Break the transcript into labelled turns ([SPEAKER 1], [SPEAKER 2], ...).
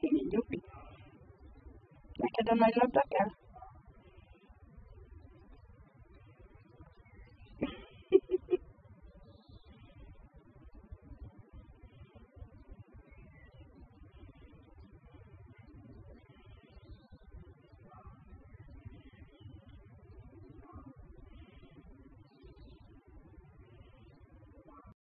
[SPEAKER 1] filho. Daqui da Maria da Terra.